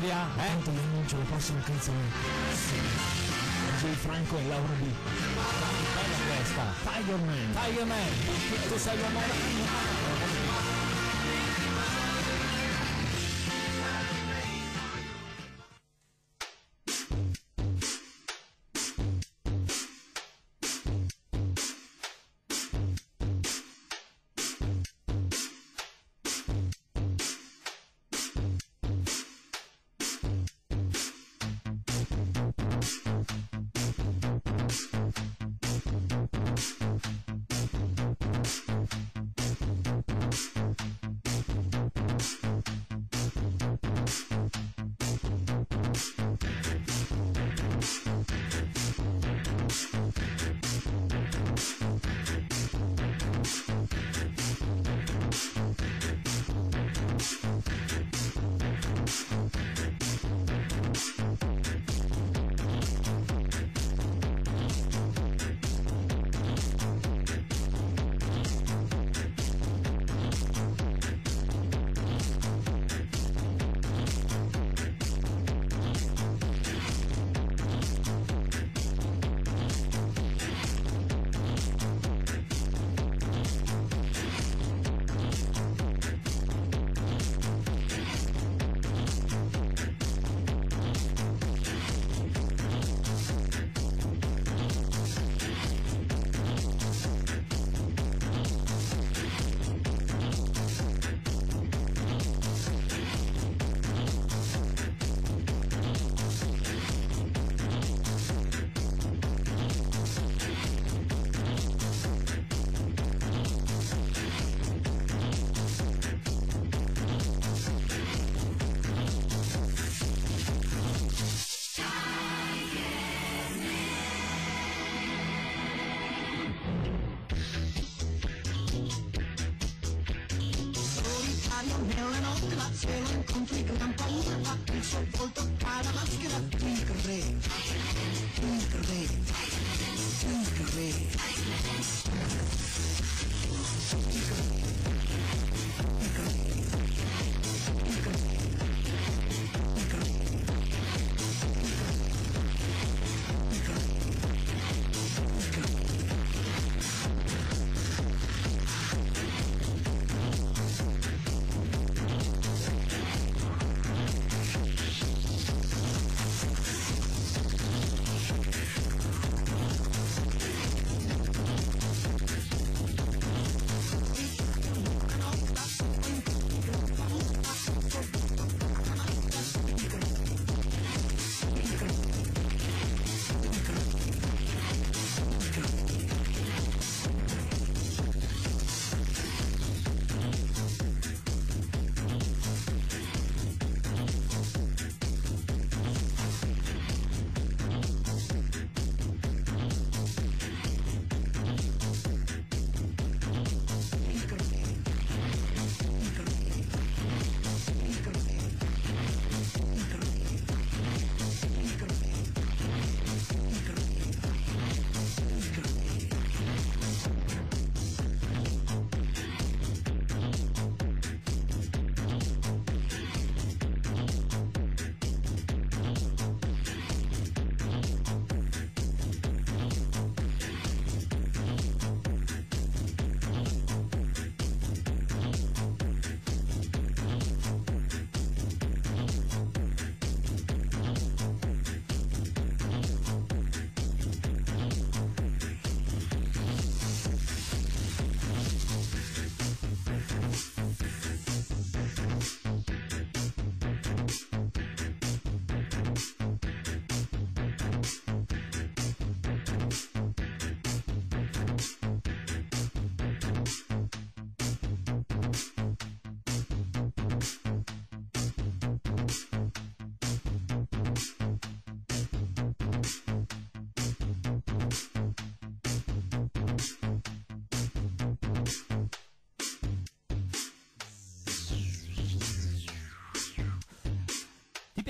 Andrea, eh? Tanto io non ce la prossima canzone. Jay Franco e Laura B. Bella questa. Tiger Man. Tiger Man, tu sei l'amore. Solitario nella notte se lo incontri gran paura fa il suo volto cara maschera il re il re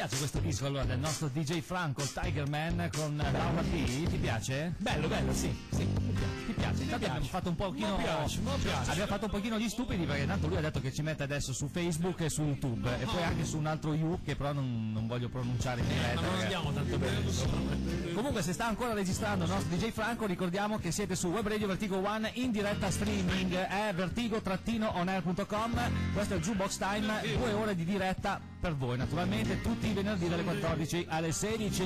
piace questo disco allora del nostro DJ Franco, Tiger Man con Laura P? Ti piace? Bello, bello, sì, sì. Ti piace? intanto abbiamo fatto un pochino Mi piace, mi piace. abbiamo fatto un pochino gli stupidi perché tanto lui ha detto che ci mette adesso su Facebook e su YouTube e poi anche su un altro You che però non, non voglio pronunciare in diretta Ma non andiamo tanto bene. Comunque se sta ancora registrando il nostro DJ Franco ricordiamo che siete su Web Radio Vertigo One in diretta streaming è vertigo-onair.com questo è il Jukebox Time due ore di diretta per voi naturalmente tutti i venerdì dalle 14 alle 16